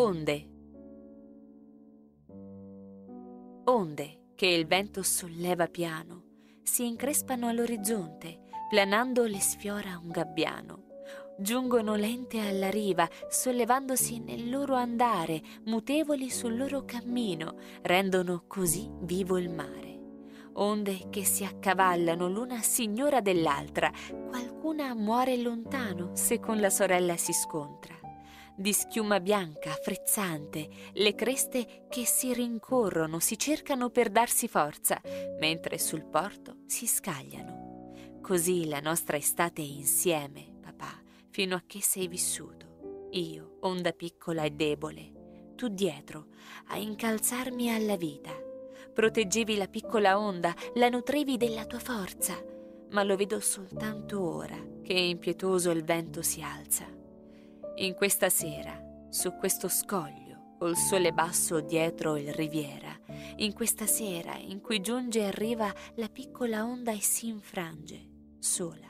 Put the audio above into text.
Onde. Onde che il vento solleva piano, si increspano all'orizzonte, planando le sfiora un gabbiano. Giungono lente alla riva, sollevandosi nel loro andare, mutevoli sul loro cammino, rendono così vivo il mare. Onde che si accavallano l'una signora dell'altra, qualcuna muore lontano se con la sorella si scontra di schiuma bianca, frizzante, le creste che si rincorrono, si cercano per darsi forza, mentre sul porto si scagliano. Così la nostra estate insieme, papà, fino a che sei vissuto. Io, onda piccola e debole, tu dietro, a incalzarmi alla vita. Proteggevi la piccola onda, la nutrivi della tua forza, ma lo vedo soltanto ora che impietoso il vento si alza in questa sera, su questo scoglio, col sole basso dietro il riviera, in questa sera in cui giunge e arriva la piccola onda e si infrange, sola,